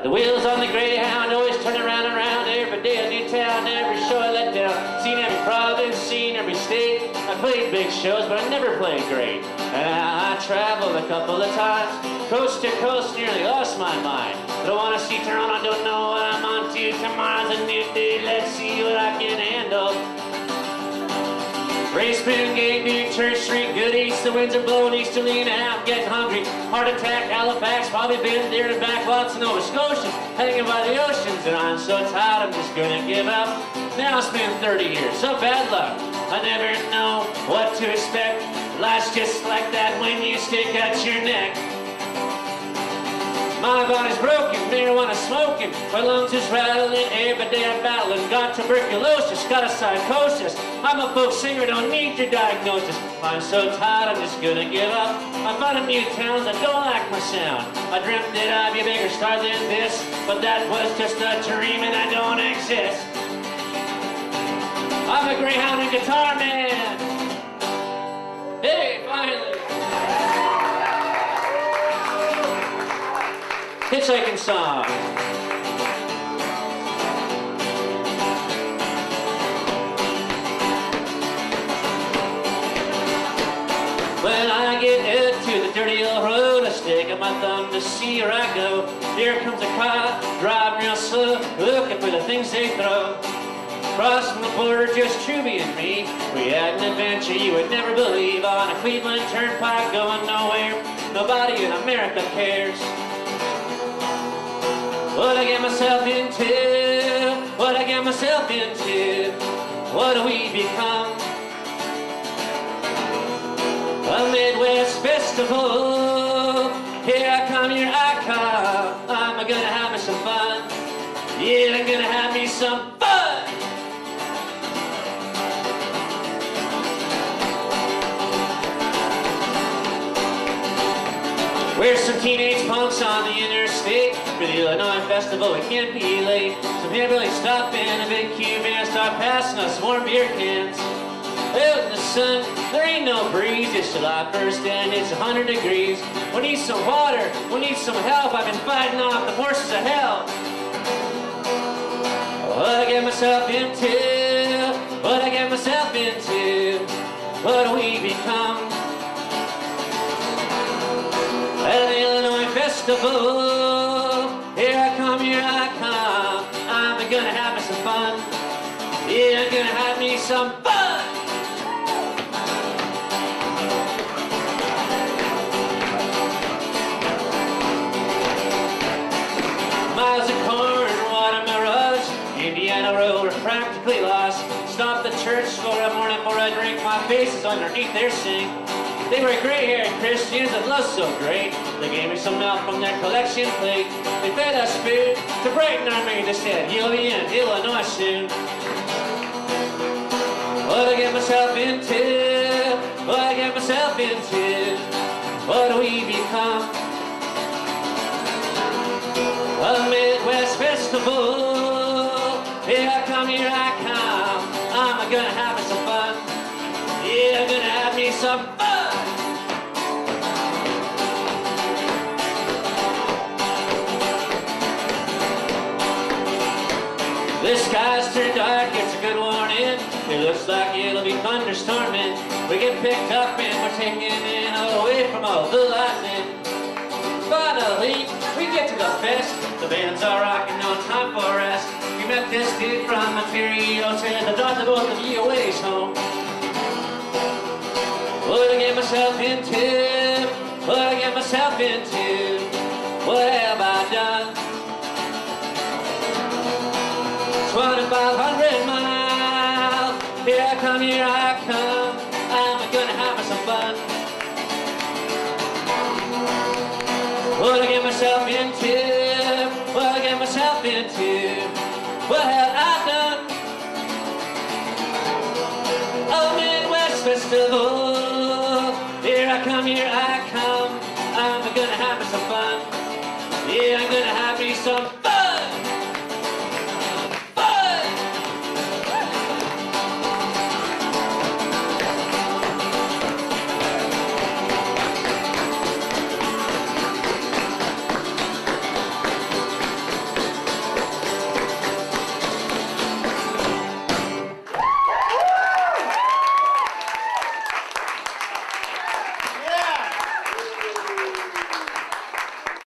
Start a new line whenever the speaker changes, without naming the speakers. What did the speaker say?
The wheels on the Greyhound always turn around and around every day a new town, every show I let down. Seen every province, seen every state. I played big shows, but I never played great. And I, traveled a couple of times, coast to coast, nearly lost my mind. But I wanna see Toronto, I don't know what I'm on to. Tomorrow's a new day, let's see what I can handle. Race Spoon Gate, New Church Street, East, the winds are blowing easterly and I'm getting hungry. Heart attack, Halifax, probably been there to back lots of Nova Scotia, hanging by the oceans, and I'm so tired, I'm just gonna give up. Now it's been 30 years, so bad luck. I never know what to expect. Life's just like that when you stick out your neck. My body's broken, marijuana smoking, my lungs is rattling, every day I'm battling. Got tuberculosis, got a psychosis. I'm a folk singer, don't need your diagnosis. I'm so tired, I'm just gonna give up. I found a new town I don't like my sound. I dreamt that I'd be a bigger star than this, but that was just a dream and I don't exist. I'm a Greyhound and guitar man. Hitchhiking song. When I get out to the dirty old road, I stick up my thumb to see where I go. Here comes a car, driving real slow, looking for the things they throw. Crossing the border, just Truby and me. We had an adventure you would never believe on a Cleveland turnpike going nowhere. Nobody in America cares. What I get myself into, what I get myself into, what do we become? A Midwest festival, here I come, here I come, I'm gonna have me some fun, yeah, I'm gonna have me some We're some teenage punks on the interstate. For the Illinois Festival, we can't be late. Some hillbillies stop in a big cube and start passing us warm beer cans. Out in the sun, there ain't no breeze. It's July 1st and it's 100 degrees. We need some water, we need some help. I've been fighting off the forces of hell. What I get myself into, what I get myself into What do we become? Festival, here I come, here I come. I'm gonna have me some fun. Yeah, I'm gonna have me some fun. Miles of corn, watermelons, Indiana Road, we're practically lost. Stop the church for a morning for a drink. My face is underneath their sink. They were gray-haired Christians that loved so great. They gave me some milk from their collection plate. They fed us food to brighten our mood. They said, you'll be in Illinois soon. What I get myself into, what I get myself into, what do we become? A Midwest festival, here I come, here I come, I'm gonna have me some fun, yeah, I'm gonna have me some fun. The skies turn dark, it's a good warning. Eh? It looks like it'll be thunderstorming. We get picked up and we're taken in away from all the lightning. Finally, we get to the fest. The bands are rocking, no time for rest. We met this dude from Ontario, said the drive to both of you a ways home. come, here I come. I'm gonna have me some fun. What I get myself into? What I get myself into? What have I done? Oh, Midwest Festival. Here I come, here I come. I'm gonna have me some fun. Yeah, I'm gonna have me some